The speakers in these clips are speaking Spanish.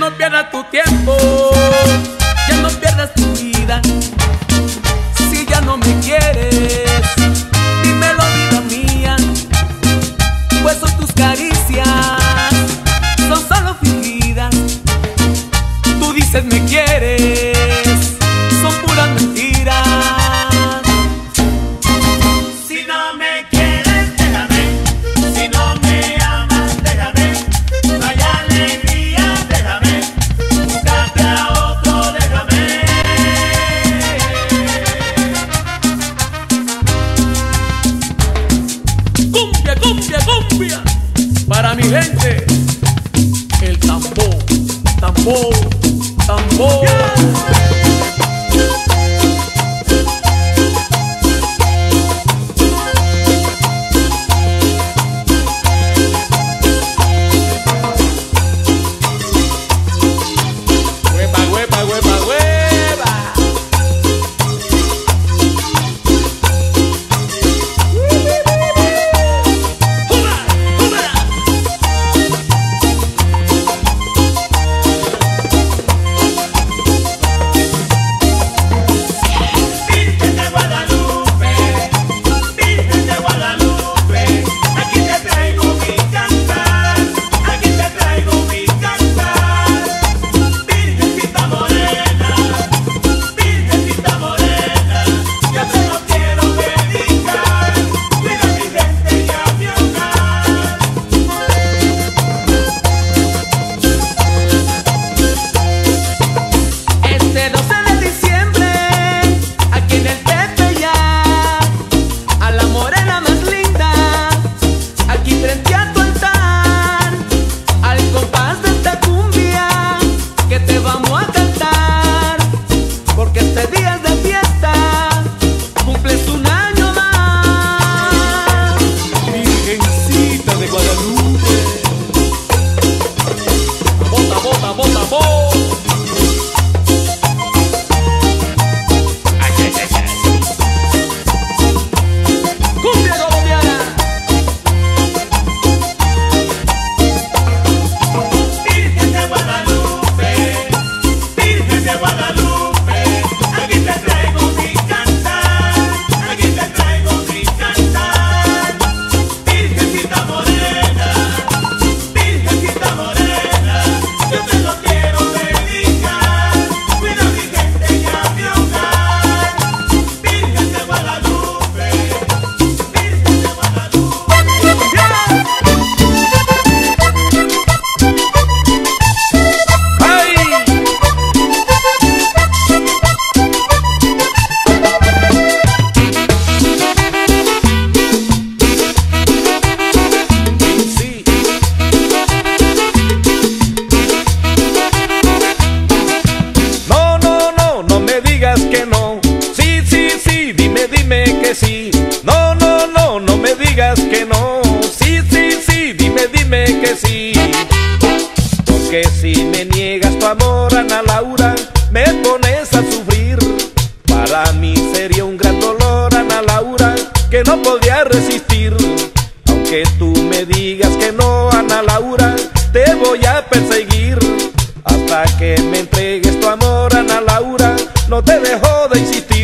no pierdas tu tiempo, ya no pierdas tu vida. No te dejo de insistir,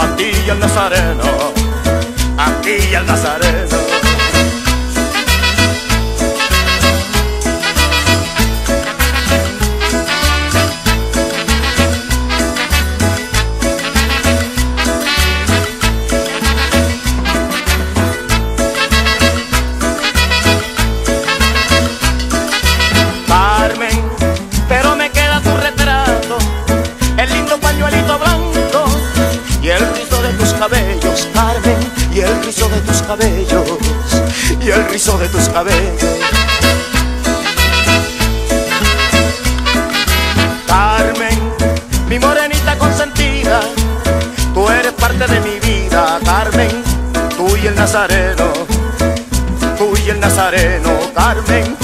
Aquí el Nazareno, aquí el Nazareno. y el rizo de tus cabellos. Carmen, mi morenita consentida, tú eres parte de mi vida, Carmen, tú y el nazareno, tú y el nazareno, Carmen,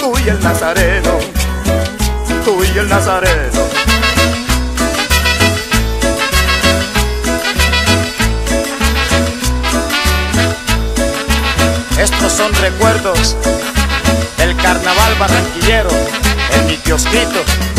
tú y el nazareno, tú y el nazareno. son recuerdos del carnaval barranquillero en mi kiosquito.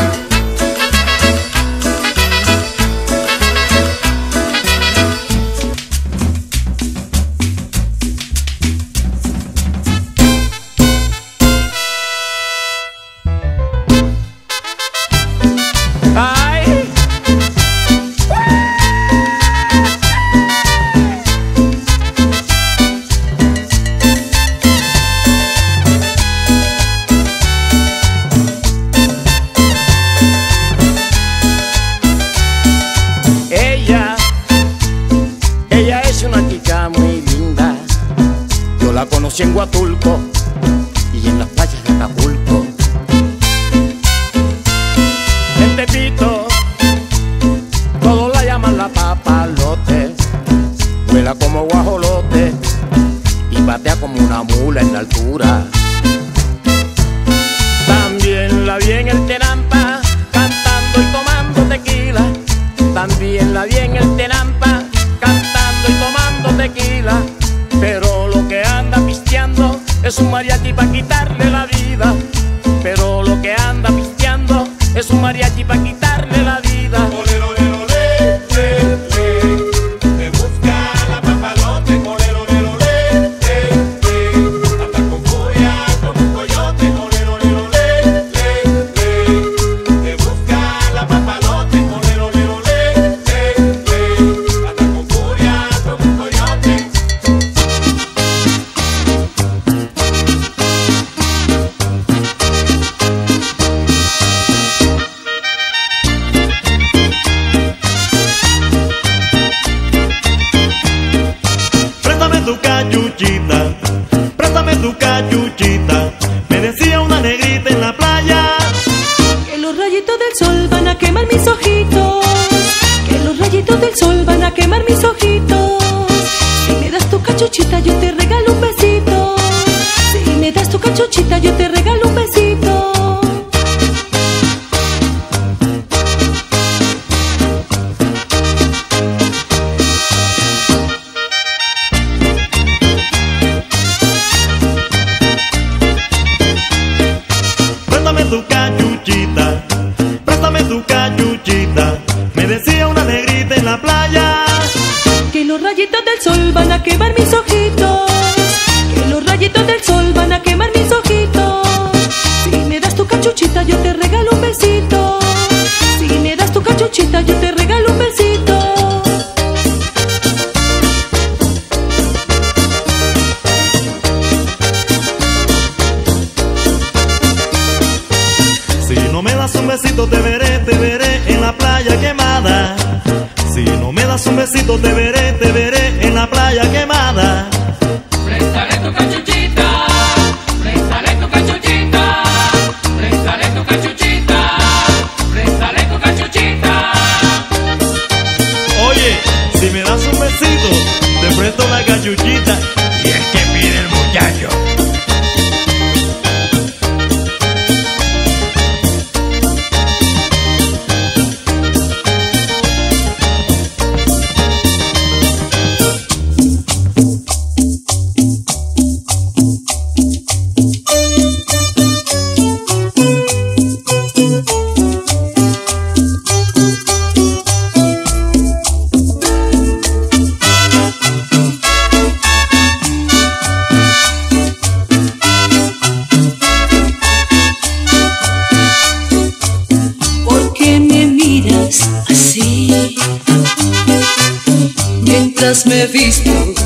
me he visto.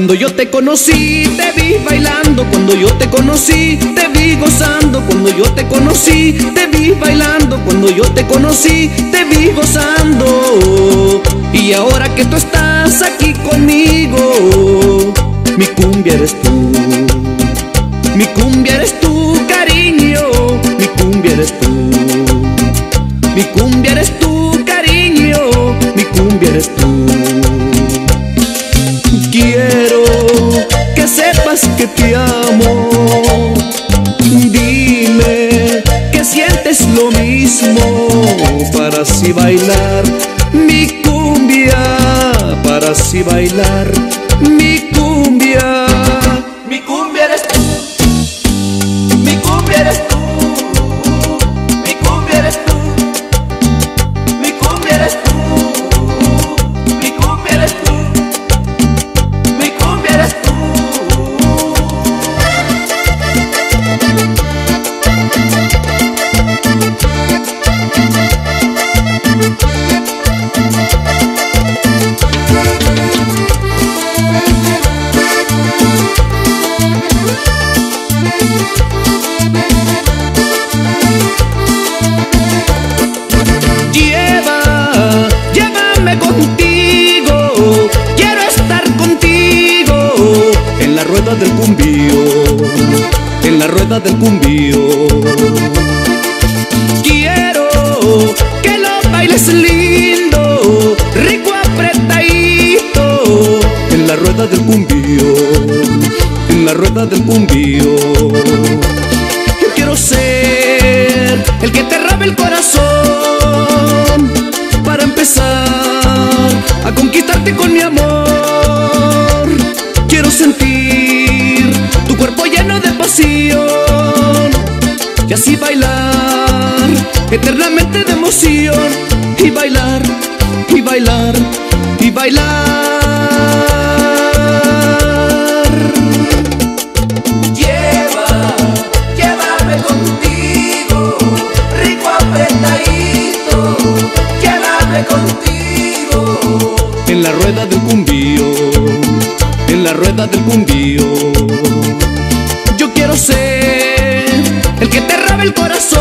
Cuando yo te conocí, te vi bailando. Cuando yo te conocí, te vi gozando. Cuando yo te conocí, te vi bailando. Cuando yo te conocí, te vi gozando. Y ahora que tú estás aquí conmigo, mi cumbia eres tú. Mi cumbia eres tú. para así bailar mi cumbia, para así bailar mi cumbia del cumbia. En la rueda del cumbío, en la rueda del cumbío. Yo quiero ser el que te robe el corazón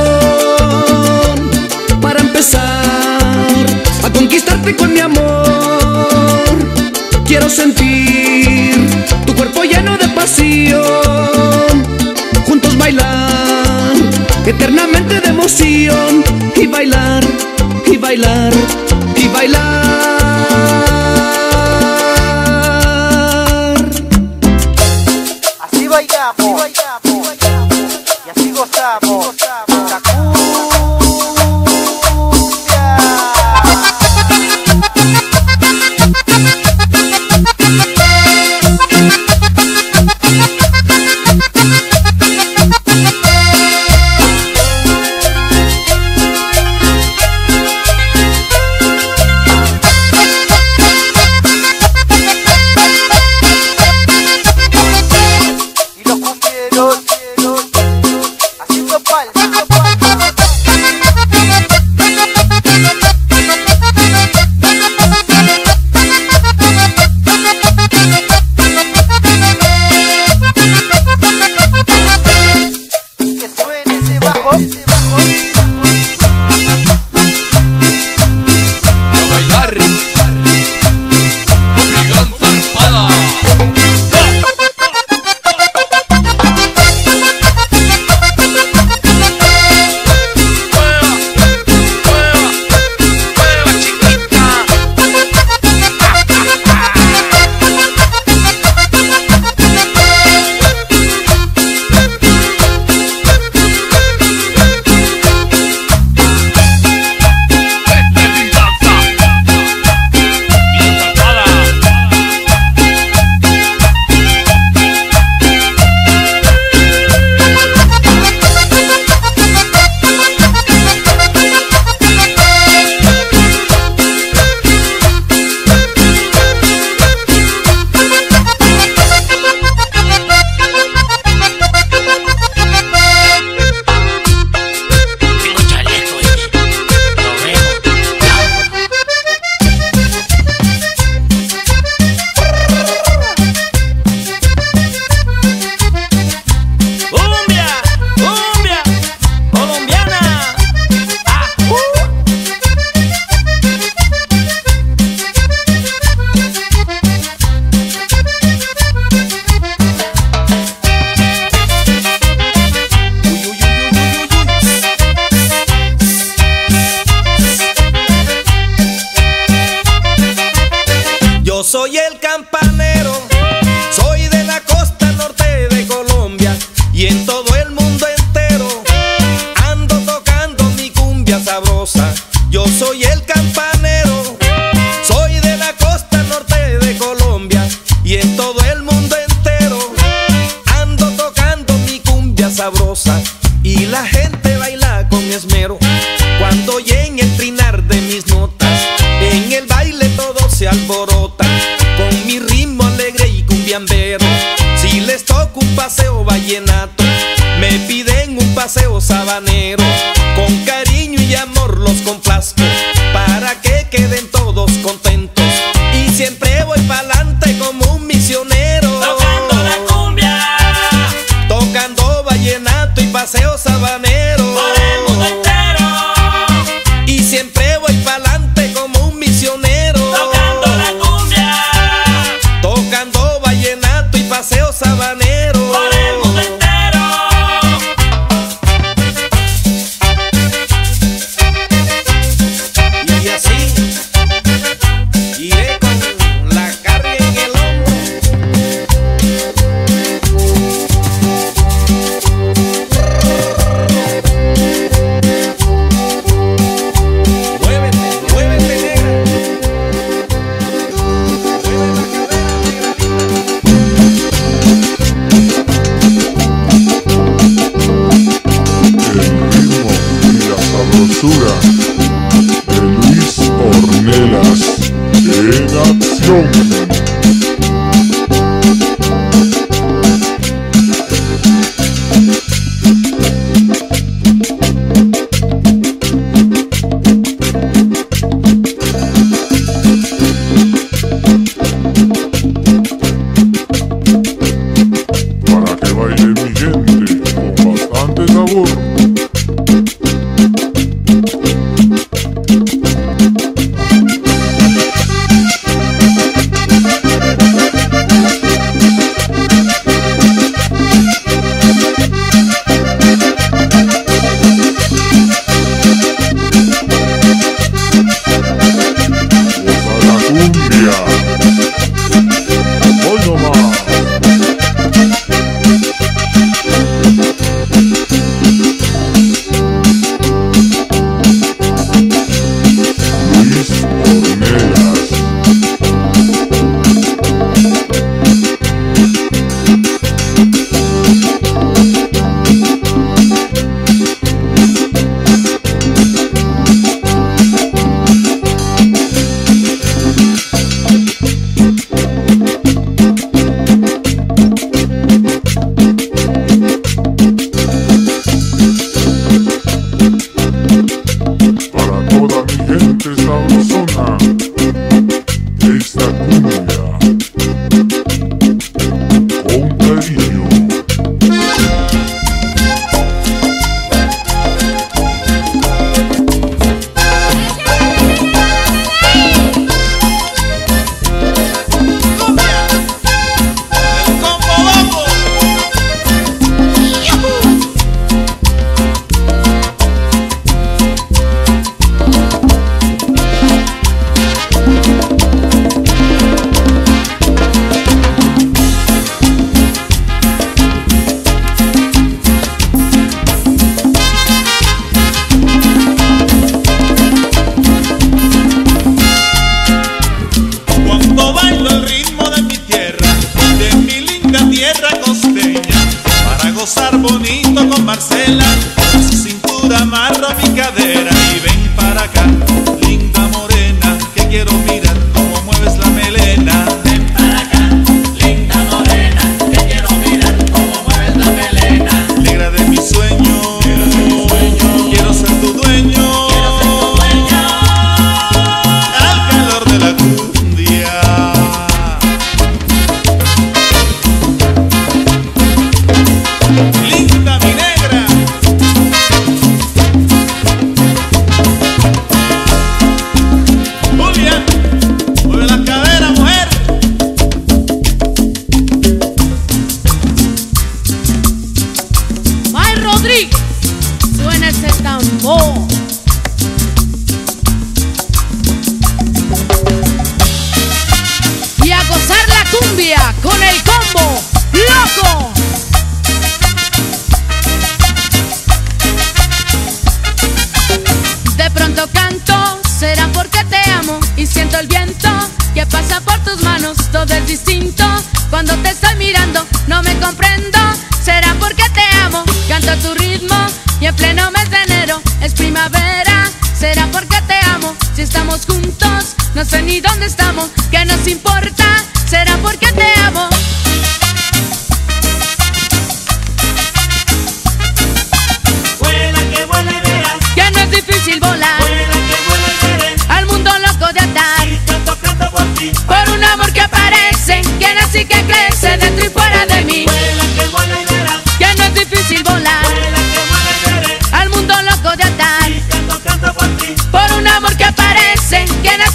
para empezar a conquistarte con mi amor. Quiero sentir tu cuerpo lleno de pasión, juntos bailar eternamente de emoción y bailar y bailar y bailar.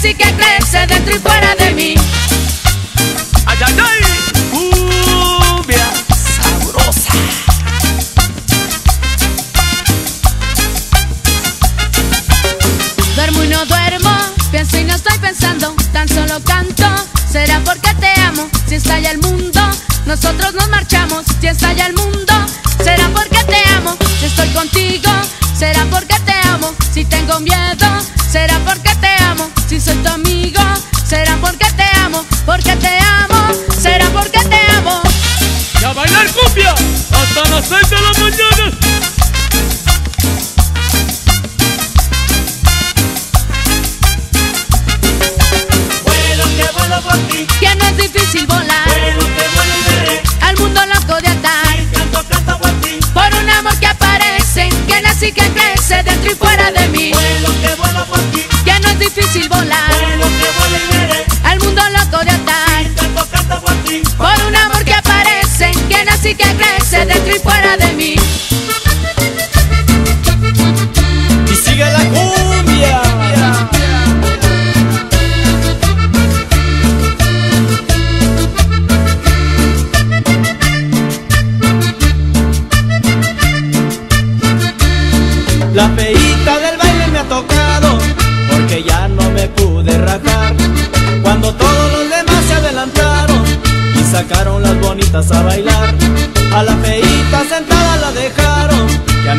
así que crece dentro y fuera de mí.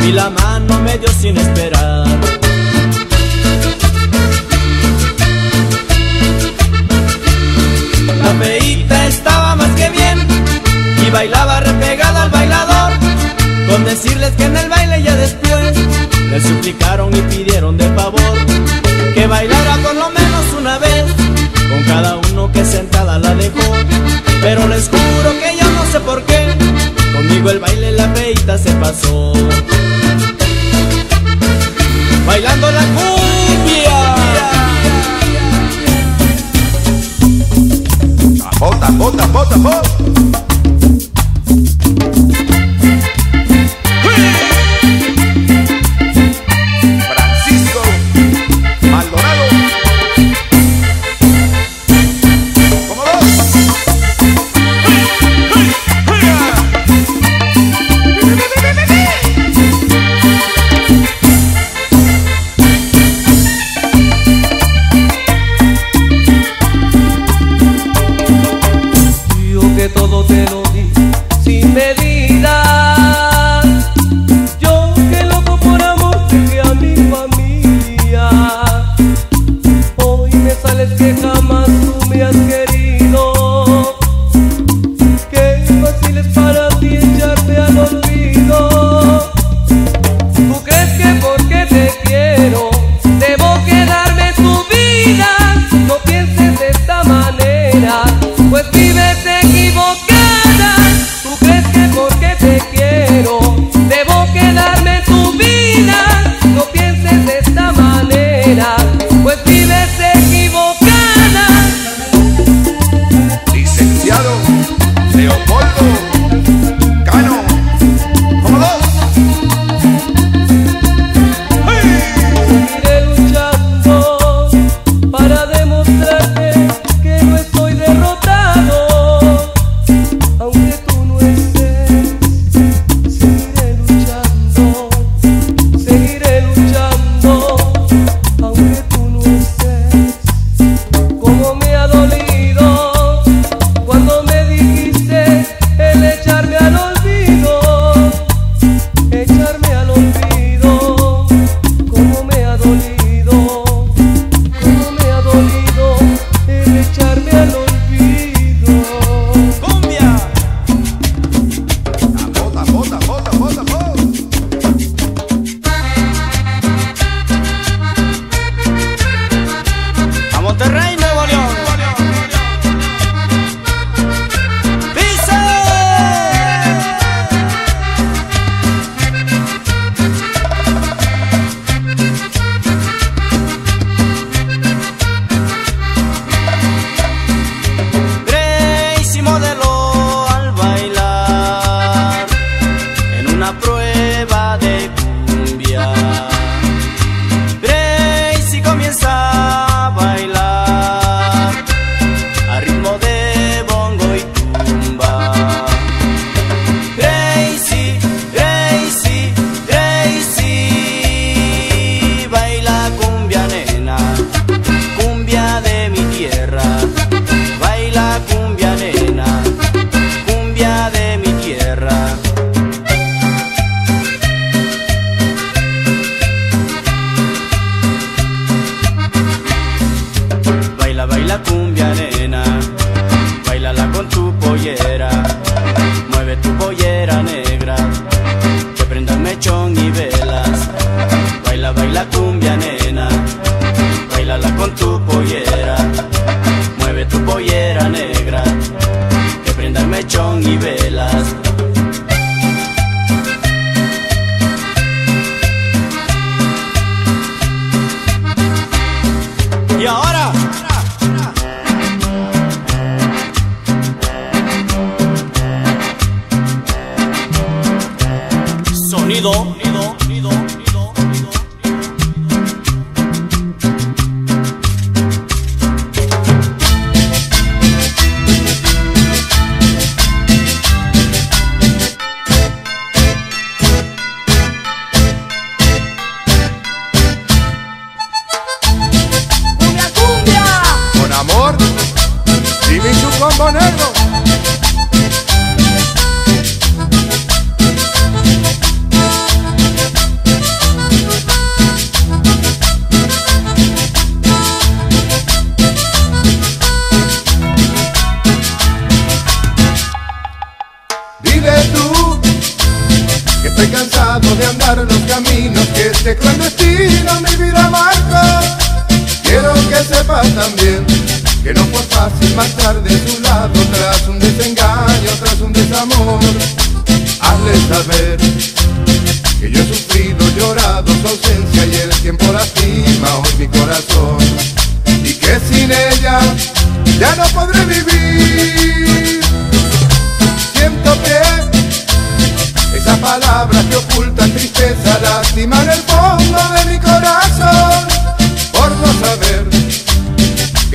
y la mano me dio sin esperar.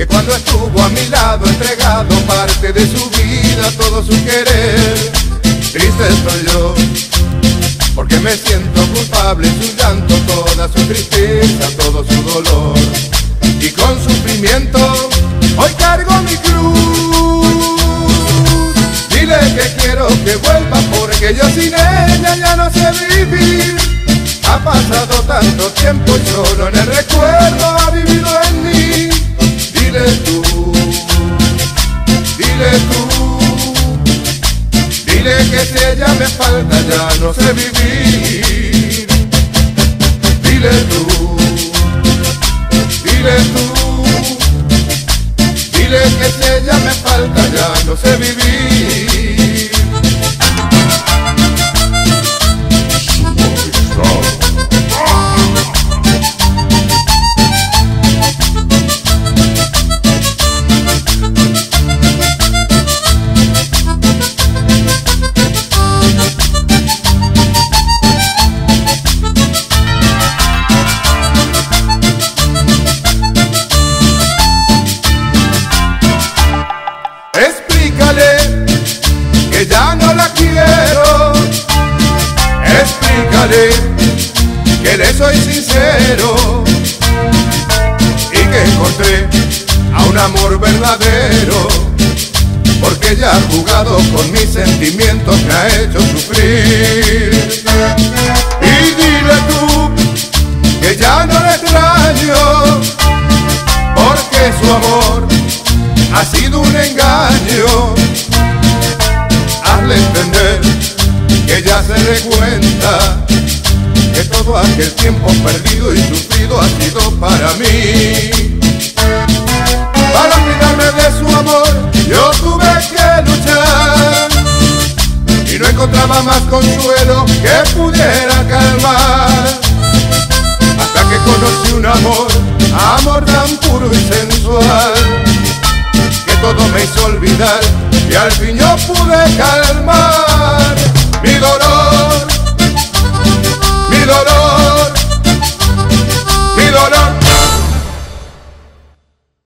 Que cuando estuvo a mi lado entregado parte de su vida, todo su querer, triste estoy yo, porque me siento culpable, su llanto, toda su tristeza, todo su dolor, y con sufrimiento hoy cargo mi cruz. Dile que quiero que vuelva porque yo sin ella ya no sé vivir. Ha pasado tanto tiempo y solo en el recuerdo dile tú, dile que si ella me falta ya no sé vivir. Dile tú, dile tú, dile que si ella me falta ya no sé vivir. Que le soy sincero y que encontré a un amor verdadero. Porque ya ha jugado con mis sentimientos, me ha hecho sufrir. Y dile tú que ya no le extraño, porque su amor ha sido un engaño. Hazle entender que ya se dé que todo aquel tiempo perdido y sufrido ha sido para mí. Para olvidarme de su amor, yo tuve que luchar y no encontraba más consuelo que pudiera calmar. Hasta que conocí un amor, amor tan puro y sensual que todo me hizo olvidar y al fin yo pude calmar mi dolor, mi dolor, mi dolor.